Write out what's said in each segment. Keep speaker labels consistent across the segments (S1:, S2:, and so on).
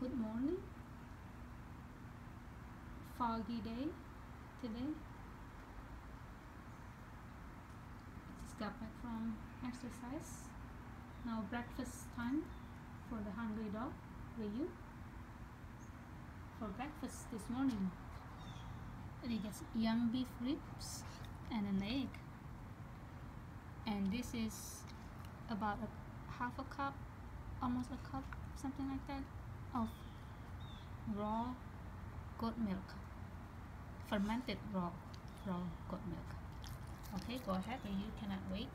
S1: good morning. Foggy day today. I just got back from exercise. Now breakfast time for the hungry dog Riyu for breakfast this morning he gets young beef ribs and an egg. And this is about a half a cup almost a cup something like that of raw goat milk fermented raw raw goat milk. Okay go ahead. And you cannot wait.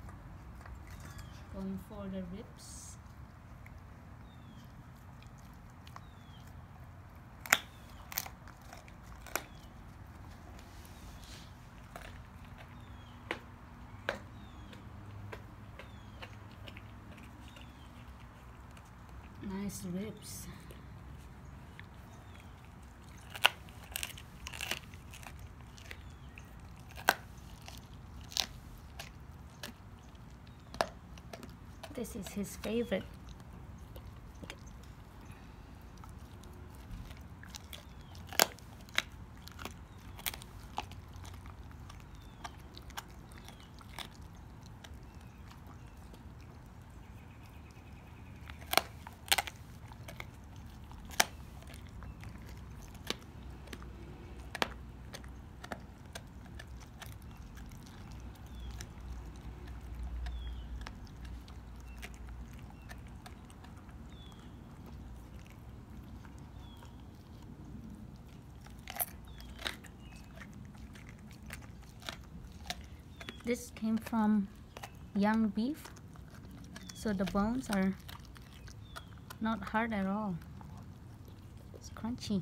S1: Going for the ribs. Nice ribs this is his favorite this came from young beef. So the bones are not hard at all. It's crunchy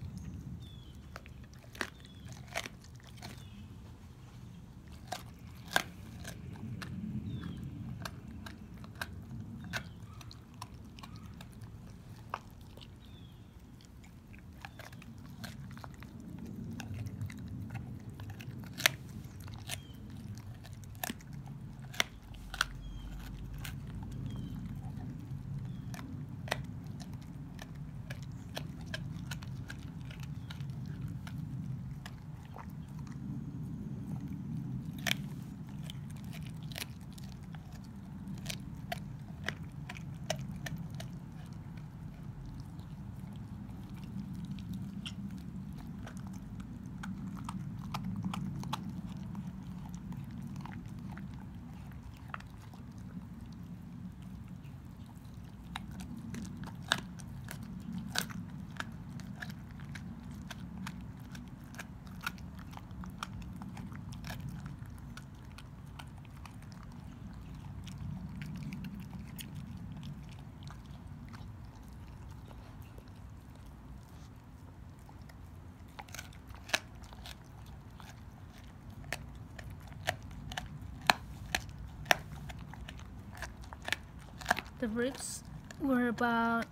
S1: the ribs were about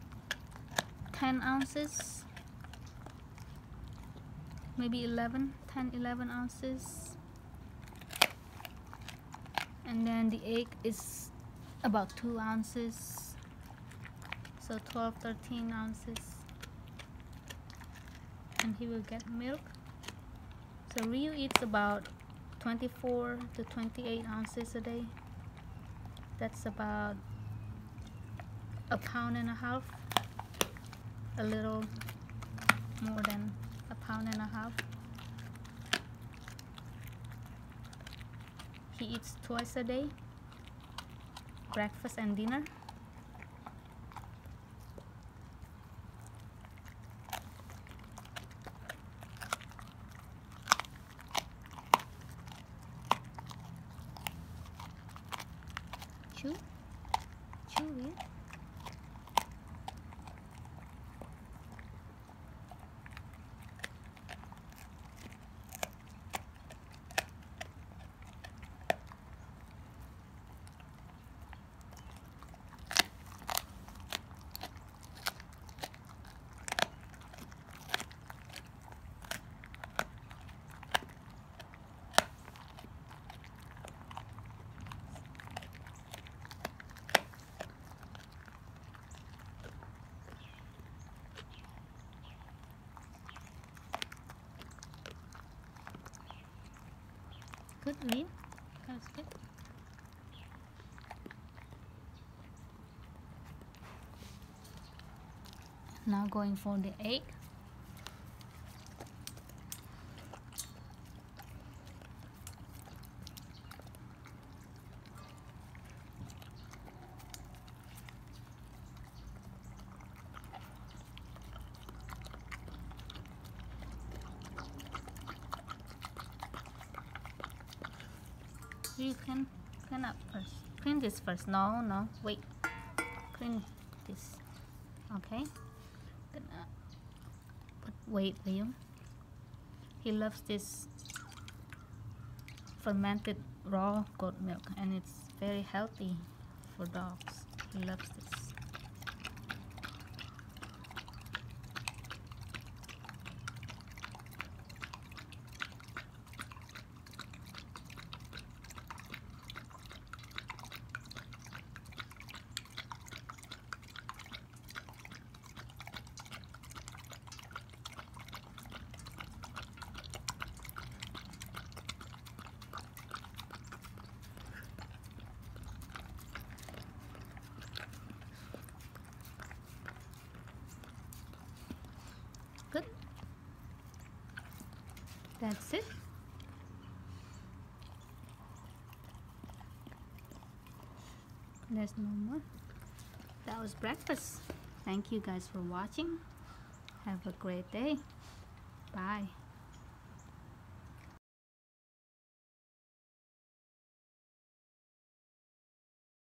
S1: 10 ounces. Maybe 11 10 11 ounces. And then the egg is about 2 ounces. So 12 13 ounces. And he will get milk. So Riyu eats about 24 to 28 ounces a day. That's about a pound and a half? A little more than a pound and a half? He eats twice a day breakfast and dinner? Chew Good. Now going for the egg. You can clean up first. Clean this first. No, no, wait. Clean this. Okay. Gonna put wait Liam. He loves this fermented raw goat milk and it's very healthy for dogs. He loves this. Good. That's it. There's no more. That was breakfast. Thank you guys for watching. Have a great day. Bye.